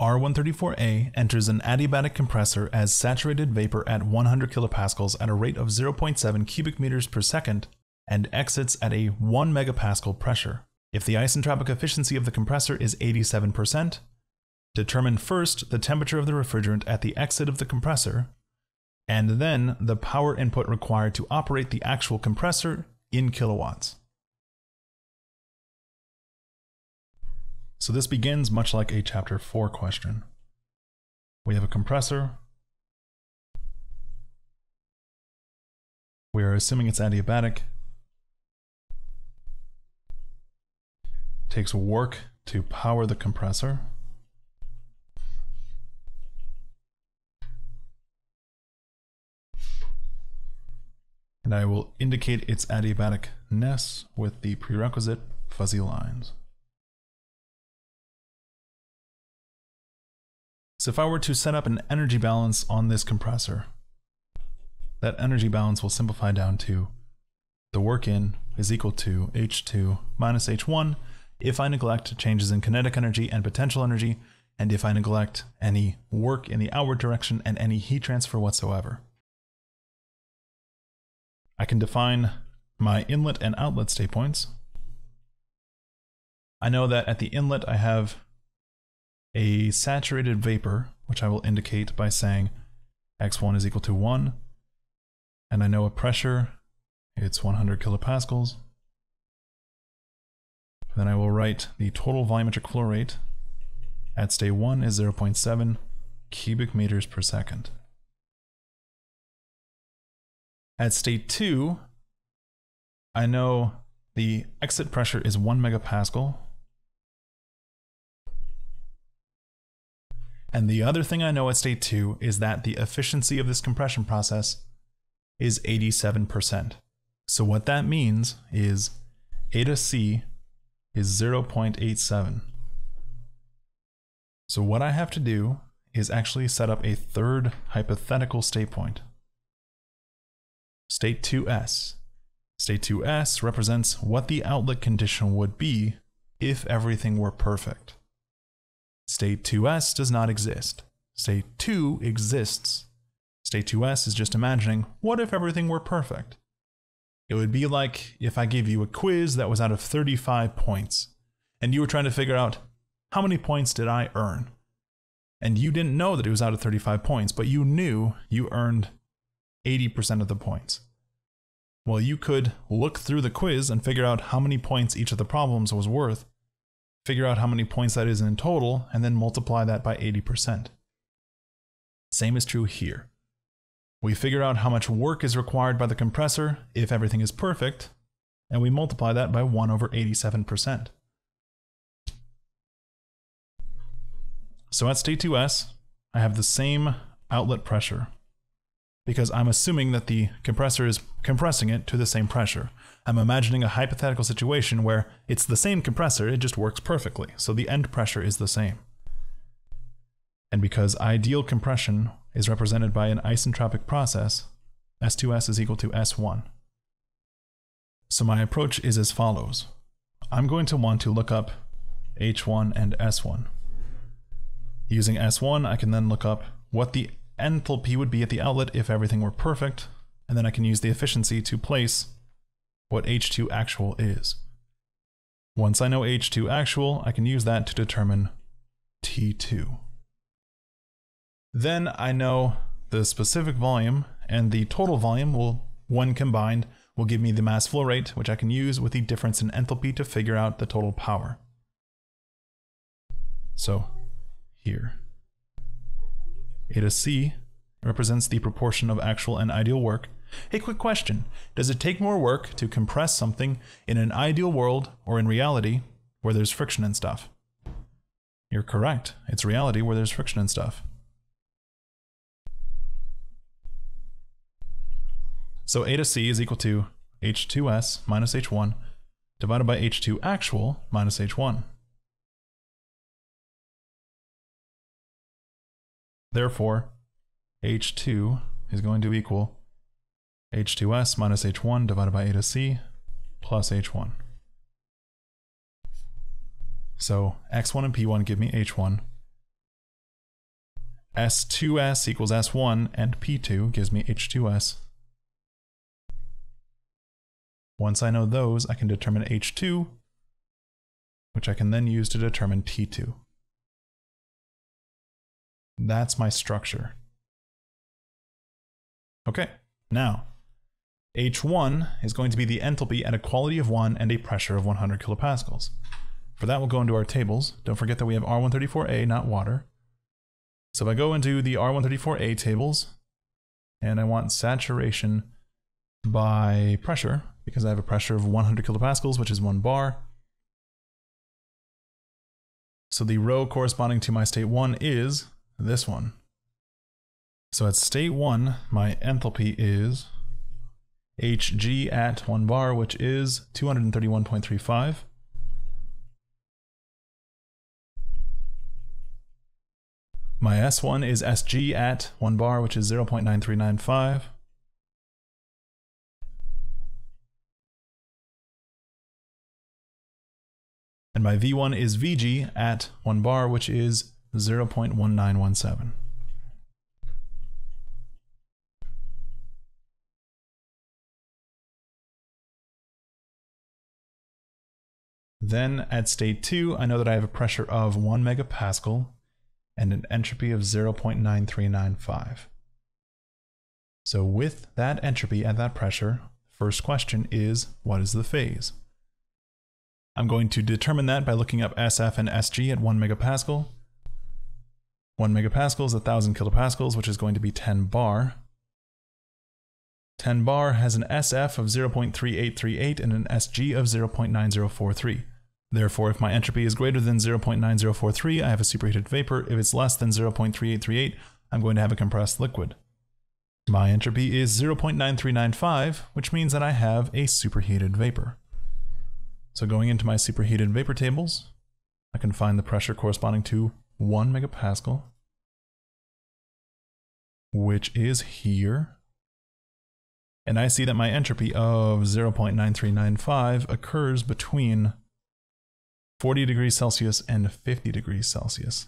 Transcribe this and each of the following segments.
R134A enters an adiabatic compressor as saturated vapor at 100 kilopascals at a rate of 0.7 cubic meters per second and exits at a 1 megapascal pressure. If the isentropic efficiency of the compressor is 87%, determine first the temperature of the refrigerant at the exit of the compressor, and then the power input required to operate the actual compressor in kilowatts. So this begins much like a chapter 4 question. We have a compressor. We are assuming it's adiabatic. Takes work to power the compressor. And I will indicate its adiabaticness with the prerequisite fuzzy lines. So if I were to set up an energy balance on this compressor, that energy balance will simplify down to the work in is equal to H2 minus H1 if I neglect changes in kinetic energy and potential energy, and if I neglect any work in the outward direction and any heat transfer whatsoever. I can define my inlet and outlet state points. I know that at the inlet I have a saturated vapor, which I will indicate by saying x1 is equal to 1, and I know a pressure, it's 100 kilopascals. Then I will write the total volumetric flow rate at state 1 is 0.7 cubic meters per second. At state 2, I know the exit pressure is 1 megapascal, And the other thing I know at state 2 is that the efficiency of this compression process is 87%. So what that means is eta C is 0.87. So what I have to do is actually set up a third hypothetical state point. State 2s. State 2s represents what the outlet condition would be if everything were perfect. State 2s does not exist. State 2 exists. State 2s is just imagining, what if everything were perfect? It would be like if I gave you a quiz that was out of 35 points, and you were trying to figure out, how many points did I earn? And you didn't know that it was out of 35 points, but you knew you earned 80% of the points. Well, you could look through the quiz and figure out how many points each of the problems was worth, figure out how many points that is in total, and then multiply that by 80%. Same is true here. We figure out how much work is required by the compressor if everything is perfect, and we multiply that by 1 over 87%. So at state 2s, I have the same outlet pressure because I'm assuming that the compressor is compressing it to the same pressure. I'm imagining a hypothetical situation where it's the same compressor, it just works perfectly, so the end pressure is the same. And because ideal compression is represented by an isentropic process, S2S is equal to S1. So my approach is as follows. I'm going to want to look up H1 and S1. Using S1, I can then look up what the enthalpy would be at the outlet if everything were perfect, and then I can use the efficiency to place what H2 actual is. Once I know H2 actual, I can use that to determine T2. Then I know the specific volume and the total volume will, when combined, will give me the mass flow rate, which I can use with the difference in enthalpy to figure out the total power. So, here. Eta C represents the proportion of actual and ideal work. Hey, quick question. Does it take more work to compress something in an ideal world or in reality where there's friction and stuff? You're correct. It's reality where there's friction and stuff. So eta C is equal to H2S minus H1 divided by H2 actual minus H1. Therefore, H2 is going to equal H2S minus H1 divided by eta C plus H1. So X1 and P1 give me H1. S2S equals S1, and P2 gives me H2S. Once I know those, I can determine H2, which I can then use to determine T2. That's my structure. Okay, now H1 is going to be the enthalpy at a quality of 1 and a pressure of 100 kilopascals. For that, we'll go into our tables. Don't forget that we have R134A, not water. So if I go into the R134A tables, and I want saturation by pressure, because I have a pressure of 100 kilopascals, which is one bar. So the row corresponding to my state 1 is this one. So at state 1, my enthalpy is Hg at 1 bar, which is 231.35. My S1 is Sg at 1 bar, which is 0.9395. And my V1 is Vg at 1 bar, which is 0.1917. Then at state 2, I know that I have a pressure of 1 megapascal and an entropy of 0.9395. So with that entropy at that pressure, first question is, what is the phase? I'm going to determine that by looking up SF and SG at 1 megapascal. 1 megapascal is 1000 kilopascals, which is going to be 10 bar. 10 bar has an SF of 0.3838 and an SG of 0.9043. Therefore, if my entropy is greater than 0.9043, I have a superheated vapor. If it's less than 0.3838, I'm going to have a compressed liquid. My entropy is 0.9395, which means that I have a superheated vapor. So going into my superheated vapor tables, I can find the pressure corresponding to 1 megapascal, which is here. And I see that my entropy of 0.9395 occurs between 40 degrees Celsius and 50 degrees Celsius.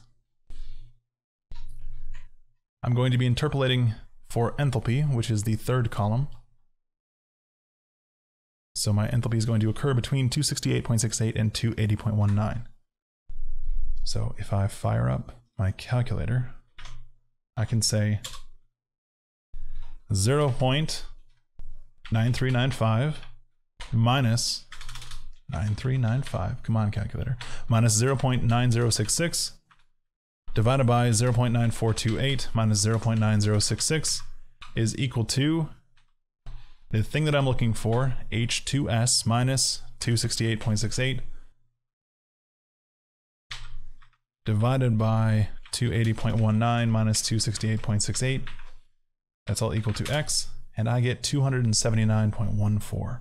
I'm going to be interpolating for enthalpy, which is the third column. So my enthalpy is going to occur between 268.68 and 280.19. So if I fire up my calculator, I can say 0.9395 minus 9395. Come on, calculator. Minus 0.9066 divided by 0.9428 minus 0.9066 is equal to the thing that I'm looking for, H2S minus 268.68 divided by 280.19 minus 268.68. That's all equal to X, and I get 279.14.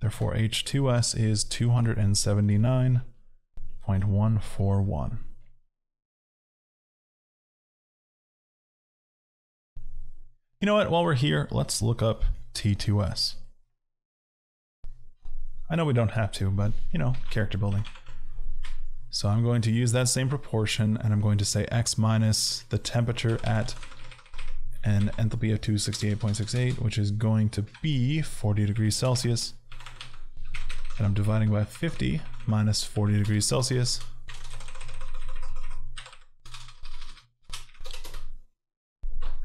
Therefore, H2S is 279.141. You know what, while we're here, let's look up T2S. I know we don't have to, but, you know, character building. So I'm going to use that same proportion, and I'm going to say X minus the temperature at an enthalpy of 268.68, which is going to be 40 degrees Celsius and I'm dividing by 50 minus 40 degrees Celsius.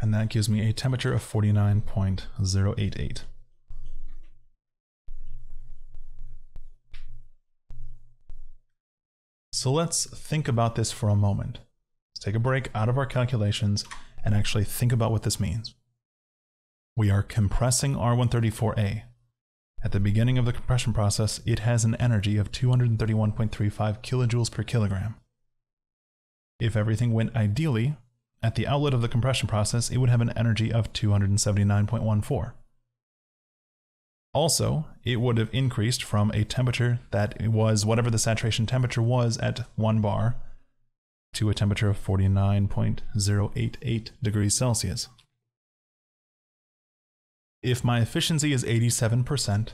And that gives me a temperature of 49.088. So let's think about this for a moment. Let's take a break out of our calculations and actually think about what this means. We are compressing R134A, at the beginning of the compression process, it has an energy of 231.35 kilojoules per kilogram. If everything went ideally, at the outlet of the compression process, it would have an energy of 279.14. Also, it would have increased from a temperature that was whatever the saturation temperature was at 1 bar to a temperature of 49.088 degrees Celsius. If my efficiency is 87%,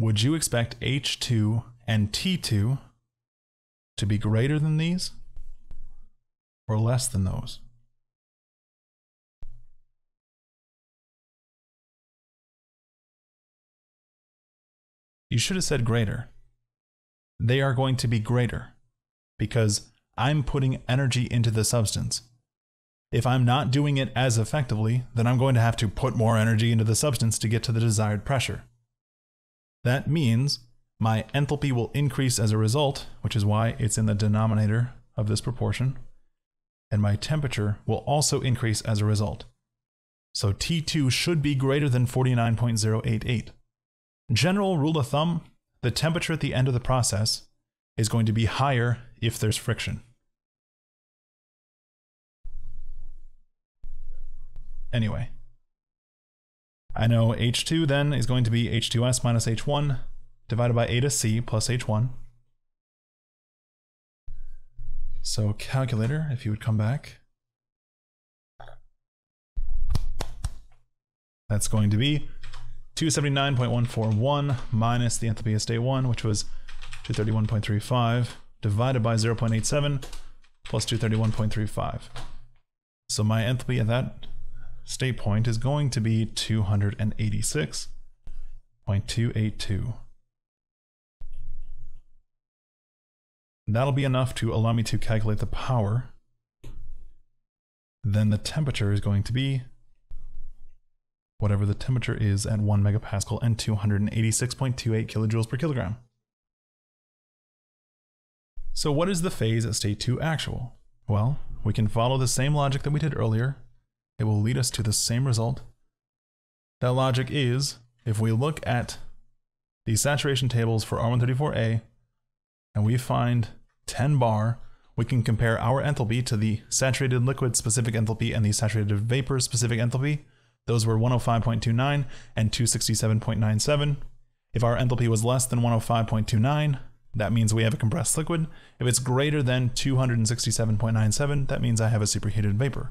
would you expect H2 and T2 to be greater than these? or less than those? You should have said greater. They are going to be greater because I'm putting energy into the substance. If I'm not doing it as effectively, then I'm going to have to put more energy into the substance to get to the desired pressure. That means my enthalpy will increase as a result, which is why it's in the denominator of this proportion, and my temperature will also increase as a result. So T2 should be greater than 49.088. General rule of thumb, the temperature at the end of the process is going to be higher if there's friction. Anyway, I know H2 then is going to be H2S minus H1 divided by eta C plus H1. So calculator, if you would come back. That's going to be 279.141 minus the enthalpy of state 1, which was 231.35, divided by 0.87 plus 231.35. So my enthalpy at that state point is going to be 286.282. That'll be enough to allow me to calculate the power. Then the temperature is going to be whatever the temperature is at 1 megapascal and 286.28 kilojoules per kilogram. So what is the phase at state 2 actual? Well, we can follow the same logic that we did earlier it will lead us to the same result. That logic is, if we look at the saturation tables for R134A, and we find 10 bar, we can compare our enthalpy to the saturated liquid specific enthalpy and the saturated vapor specific enthalpy. Those were 105.29 and 267.97. If our enthalpy was less than 105.29, that means we have a compressed liquid. If it's greater than 267.97, that means I have a superheated vapor.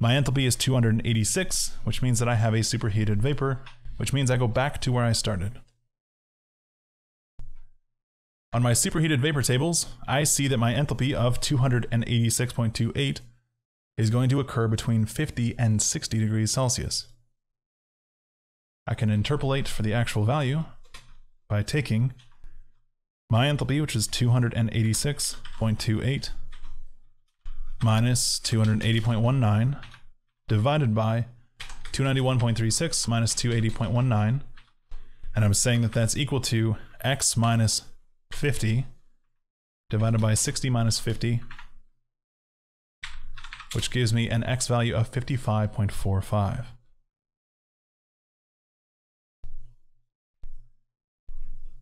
My enthalpy is 286, which means that I have a superheated vapor, which means I go back to where I started. On my superheated vapor tables, I see that my enthalpy of 286.28 is going to occur between 50 and 60 degrees Celsius. I can interpolate for the actual value by taking my enthalpy, which is 286.28, minus 280.19 divided by 291.36 minus 280.19. And I'm saying that that's equal to x minus 50 divided by 60 minus 50, which gives me an x value of 55.45.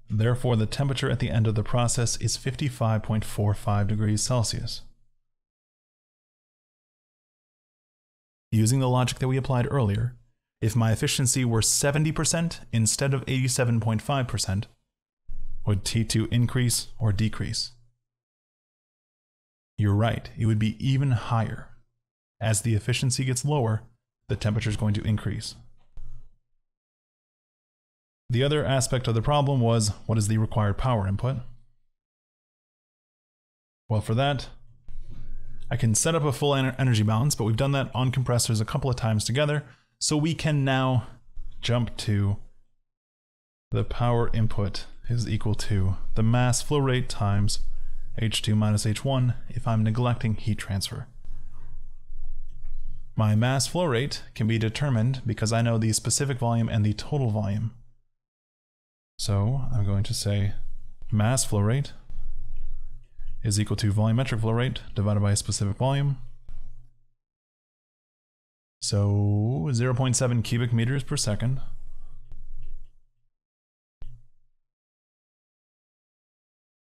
Therefore, the temperature at the end of the process is 55.45 degrees Celsius. using the logic that we applied earlier, if my efficiency were 70% instead of 87.5%, would T2 increase or decrease? You're right, it would be even higher. As the efficiency gets lower, the temperature is going to increase. The other aspect of the problem was what is the required power input? Well, for that, I can set up a full energy balance, but we've done that on compressors a couple of times together. So we can now jump to the power input is equal to the mass flow rate times H2 minus H1 if I'm neglecting heat transfer. My mass flow rate can be determined because I know the specific volume and the total volume. So I'm going to say mass flow rate is equal to volumetric flow rate divided by a specific volume. So 0.7 cubic meters per second.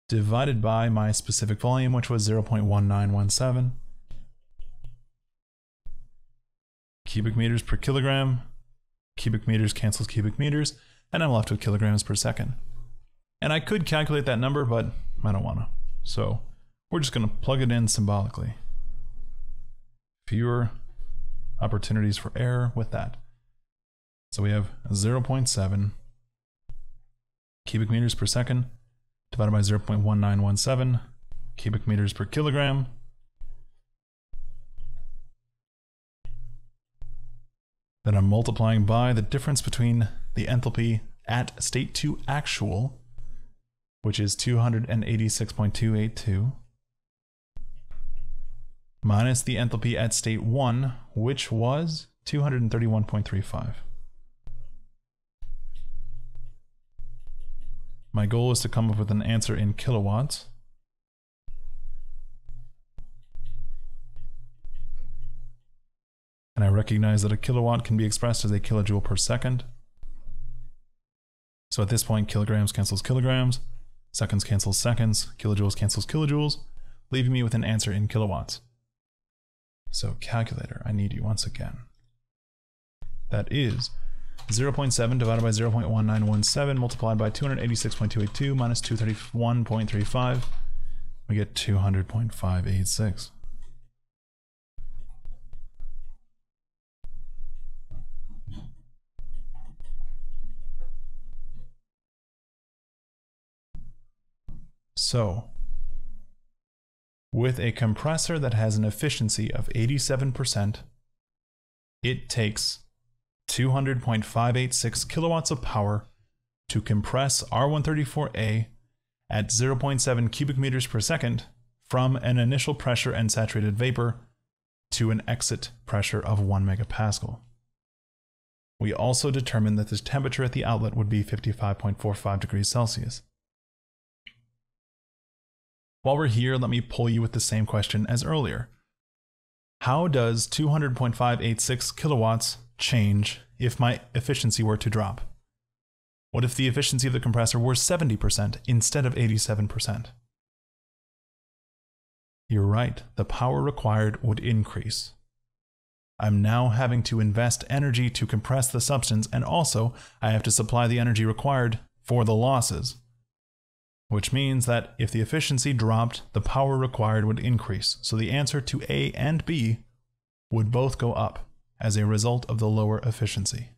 Divided by my specific volume, which was 0.1917. Cubic meters per kilogram. Cubic meters cancels cubic meters, and I'm left with kilograms per second. And I could calculate that number, but I don't want to. So we're just going to plug it in symbolically. Fewer opportunities for error with that. So we have 0.7 cubic meters per second divided by 0.1917 cubic meters per kilogram Then I'm multiplying by the difference between the enthalpy at state 2 actual, which is 286.282, minus the enthalpy at state 1, which was 231.35. My goal is to come up with an answer in kilowatts. And I recognize that a kilowatt can be expressed as a kilojoule per second. So at this point, kilograms cancels kilograms, seconds cancels seconds, kilojoules cancels kilojoules, leaving me with an answer in kilowatts. So calculator, I need you once again. That is 0.7 divided by 0.1917 multiplied by 286.282 minus 231.35. We get 200.586. So, with a compressor that has an efficiency of 87%, it takes 200.586 kilowatts of power to compress R134A at 0.7 cubic meters per second from an initial pressure and saturated vapor to an exit pressure of 1 megapascal. We also determined that the temperature at the outlet would be 55.45 degrees Celsius. While we're here, let me pull you with the same question as earlier. How does 200.586 kilowatts change if my efficiency were to drop? What if the efficiency of the compressor were 70% instead of 87%? You're right, the power required would increase. I'm now having to invest energy to compress the substance, and also I have to supply the energy required for the losses which means that if the efficiency dropped, the power required would increase. So the answer to A and B would both go up as a result of the lower efficiency.